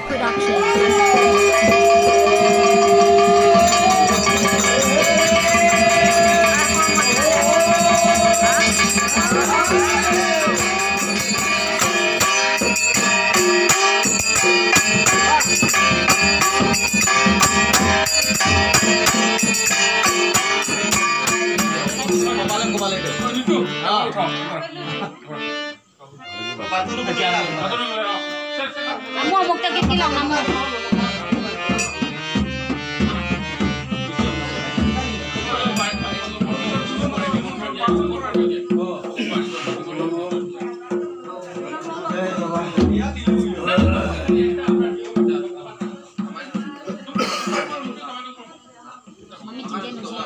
Production. Kamu amuk tagit kilang kamu. Mami, chicken, no sé,